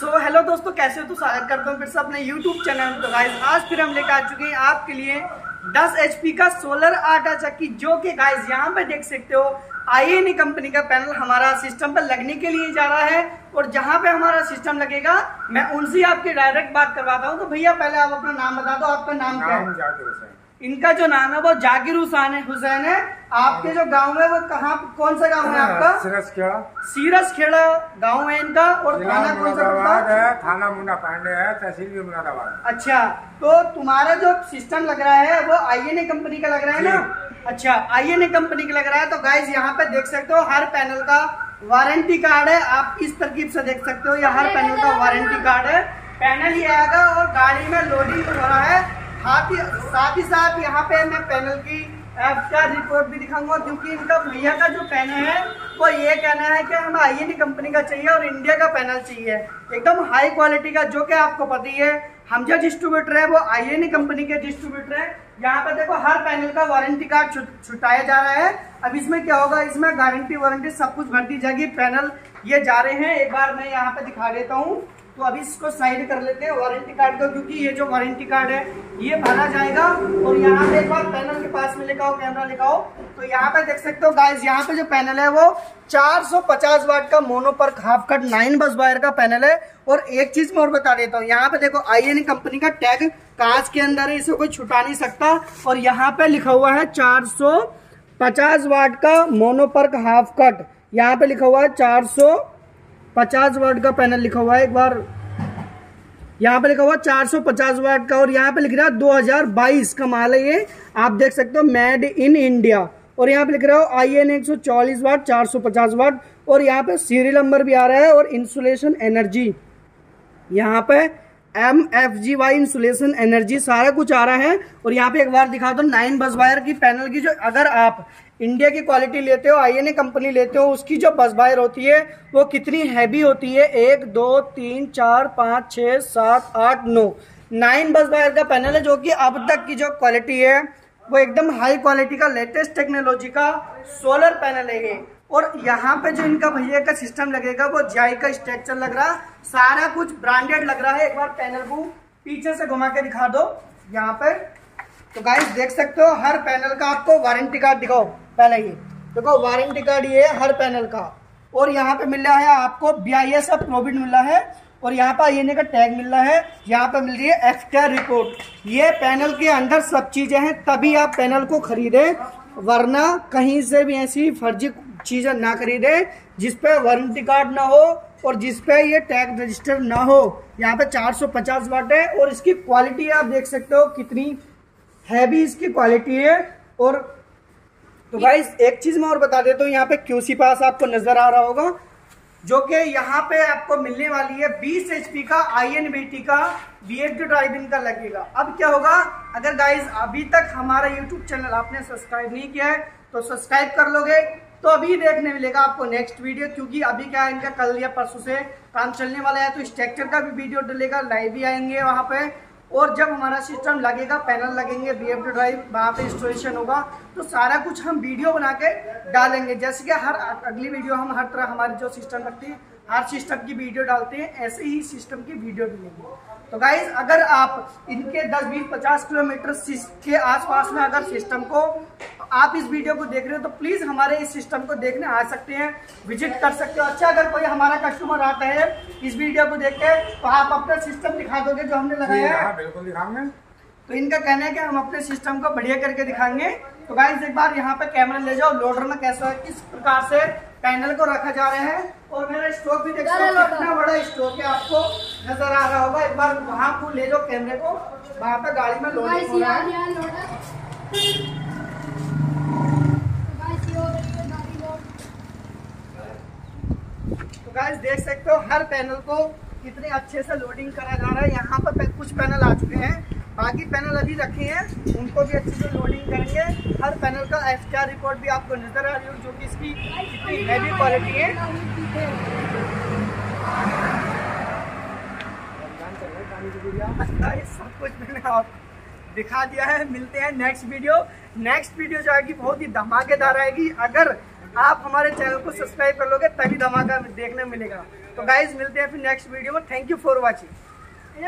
सो so, hello दोस्तों कैसे हो? तो स्वागत करता हूँ फिर से अपने यूट्यूब चैनल तो गाइस आज फिर हम लेकर आ चुके हैं आपके लिए 10 एचपी का सोलर आटा चक्की जो कि गाइस यहाँ पे देख सकते हो आई कंपनी का पैनल हमारा सिस्टम पर लगने के लिए जा रहा है और जहाँ पे हमारा सिस्टम लगेगा मैं उनसे आपके डायरेक्ट बात करवाता हूँ। तो भैया पहले आप अपना नाम बता दो आपका नाम क्या है? नाम जाकिर हुसैन इनका जो नाम है वो जाकिर हुसैन है हुसैन है। आपके जो गाँव है वो कहाँ कौन सा गाँव है आपका? सीरस खेड़ा। सीरस खेड़ा गाँव है इनका और थाना कौन सा पड़ता है? है थाना मुन्ना पांडे है तहसील भी मुरादाबाद अच्छा तो तुम्हारा जो सिस्टम लग रहा है वो आईएनए कंपनी का लग रहा है ना? अच्छा आई कंपनी का लग रहा है तो गाइज़ यहाँ पे देख सकते हो हर पैनल का वारंटी कार्ड है। आप इस तरकीब से देख सकते हो यह हर पैनल का वारंटी कार्ड है। पैनल ही आएगा और गाड़ी में लोडिंग हो रहा है। साथ ही साथ ही साथ यहाँ पे मैं पैनल की एफआर रिपोर्ट भी दिखाऊँगा, क्योंकि इनका भैया का जो पैनल है, वो ये कहना है कि हमें आई कंपनी का चाहिए और इंडिया का पैनल चाहिए। एकदम हाई क्वालिटी का, जो कि आपको पता ही है, हम जो डिस्ट्रीब्यूटर है, वो आई कंपनी के डिस्ट्रीब्यूटर है। यहाँ पे देखो, हर पैनल का वारंटी कार्ड छुटाया जा रहा है। अब इसमें क्या होगा, इसमें गारंटी वारंटी सब कुछ भर दी जाएगी। पैनल ये जा रहे हैं, एक बार मैं यहाँ पे दिखा देता हूँ। तो अभी इसको साइड कर लेते हैं वारंटी कार्ड को, क्योंकि ये जो वारंटी कार्ड है, ये भरा जाएगा। और यहाँ पे एक बार पैनल के पास में लिखाओ कैमरा लिखाओ। तो यहाँ पे देख सकते हो गाइस यहाँ पे जो पैनल है वो 450 वाट का मोनो पर half cut nine bus wire का पैनल है। और एक चीज़ मैं और बता देता हूँ, यहाँ पे देखो आईएन कंपनी का टैग कांच के अंदर है, इसे कोई छुटा नहीं सकता। और यहाँ पे लिखा हुआ है 450 वाट का मोनोपर्क हाफ़ कट यहाँ पे लिखा हुआ है 450 वाट का पैनल लिखा हुआ है, एक बार। यहाँ पे लिखा हुआ 450 वाट का, और यहाँ पे लिख रहा है 2022 का माल है ये। आप देख सकते हो मेड इन इंडिया और यहाँ पे लिख रहा हो आई एन एक सौ चौलीस वाट 450 वाट और यहाँ पे सीरियल नंबर भी आ रहा है, और इंसुलेशन एनर्जी यहाँ पे M F G Y insulation energy सारा कुछ आ रहा है। और यहाँ पे एक बार दिखा दो नाइन बस वायर की पैनल की जो, अगर आप इंडिया की क्वालिटी लेते हो आईएनए कंपनी लेते हो, उसकी जो बस वायर होती है, वो कितनी हैवी होती है? एक, दो, तीन, चार, पाँच छः सात, आठ, नौ। नाइन बस वायर का पैनल है, जो कि अब तक की जो क्वालिटी है, वो एकदम हाई क्वालिटी का लेटेस्ट टेक्नोलॉजी का सोलर पैनल है ये। और यहाँ पे जो इनका भैया का सिस्टम लगेगा, वो जाई का स्ट्रक्चर लग रहा, सारा कुछ ब्रांडेड लग रहा है। एक बार पैनल को पीछे से घुमा के दिखा दो, यहाँ पे तो गाइस देख सकते हो, हर पैनल का आपको वारंटी कार्ड दिखाओ, पहले ये। देखो वारंटी कार्ड ये है हर पैनल का। और यहाँ पे मिल रहा है आपको बी आई एस प्रॉफिट मिल रहा है, और यहाँ पर आई का टैग मिल रहा है, यहाँ पर मिल रही है एक्सट्रा रिपोर्ट ये पैनल के अंदर सब चीज़ें हैं, तभी आप पैनल को खरीदे, वरना कहीं से भी ऐसी फर्जी चीज़ें ना खरीदे जिसपे वारंटी कार्ड ना हो और जिसपे ये टैग रजिस्टर ना हो। यहाँ पे 450 वाट है और इसकी क्वालिटी आप देख सकते हो कितनी हैवी इसकी क्वालिटी है। और तो गाइस एक चीज़ मैं और बता देता हूँ, यहाँ पे क्यूसी पास आपको नज़र आ रहा होगा, जो कि यहाँ पे आपको मिलने वाली है 20 एचपी का आई एन का बी एफ़ ड्राइव इन का लगेगा। अब क्या होगा, अगर गाइज़ अभी तक हमारा यूट्यूब चैनल आपने सब्सक्राइब नहीं किया है तो सब्सक्राइब कर लोगे तो अभी देखने मिलेगा आपको नेक्स्ट वीडियो क्योंकि अभी क्या है, इनका कल या परसों से काम चलने वाला है तो स्ट्रक्चर का भी वीडियो डलेगा लाइव भी आएँगे वहाँ पे। और जब हमारा सिस्टम लगेगा पैनल लगेंगे बी एफ़ ड्राइव वहाँ पे इंस्टॉलेशन होगा तो सारा कुछ हम वीडियो बना के डालेंगे। जैसे कि हर अगली वीडियो हम हर तरह हमारी जो सिस्टम रखते हैं, हर सिस्टम की वीडियो डालते हैं, ऐसे ही सिस्टम की वीडियो डलेंगे तो गाइज़ अगर आप इनके 10 20 50 किलोमीटर के आसपास में अगर सिस्टम को आप इस वीडियो को देख रहे हो तो प्लीज़ हमारे इस सिस्टम को देखने आ सकते हैं विज़िट कर सकते हो। अच्छा अगर कोई हमारा कस्टमर आता है इस वीडियो को देख के तो आप अपना सिस्टम दिखा दोगे जो हमने लगाया है। हाँ बिल्कुल दिखाऊँगे। तो इनका कहना है कि हम अपने सिस्टम को बढ़िया करके दिखाएँगे। तो गाइस एक बार यहाँ पे कैमरा ले जाओ लोडर में कैसा है किस प्रकार से पैनल को रखा जा रहा है। और मेरा स्टोक भी देख सकते हो कितना बड़ा स्टोक है आपको नज़र आ रहा होगा। एक बार वहाँ को ले जाओ कैमरे को वहाँ पे गाड़ी में लोडिंग हो रहा है तो गाइस देख सकते हो, हर पैनल को कितने अच्छे से लोडिंग करा जा रहा है। यहाँ पर कुछ पैनल आ चुके हैं। बाकी पैनल अभी रखे हैं। उनको भी अच्छे से लोडिंग करेंगे। हर पैनल का एफ़ रिपोर्ट भी आपको नज़र आ रही है, जो कि इसकी कितनी हैवी क्वालिटी है। सब कुछ मैंने आपको दिखा दिया है। मिलते हैं नेक्स्ट वीडियो नेक्स्ट वीडियो जो आएगी, बहुत ही धमाकेदार आएगी। अगर आप हमारे चैनल को सब्सक्राइब कर लोगे, तभी धमाका देखने मिलेगा। तो गाइज़ मिलते हैं फिर नेक्स्ट वीडियो में। Thank you for watching